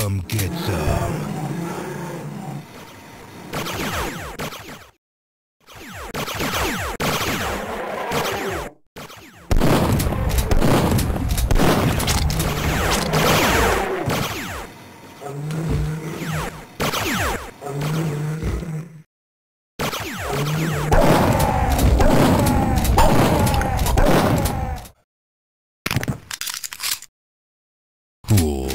Come get some. Cool.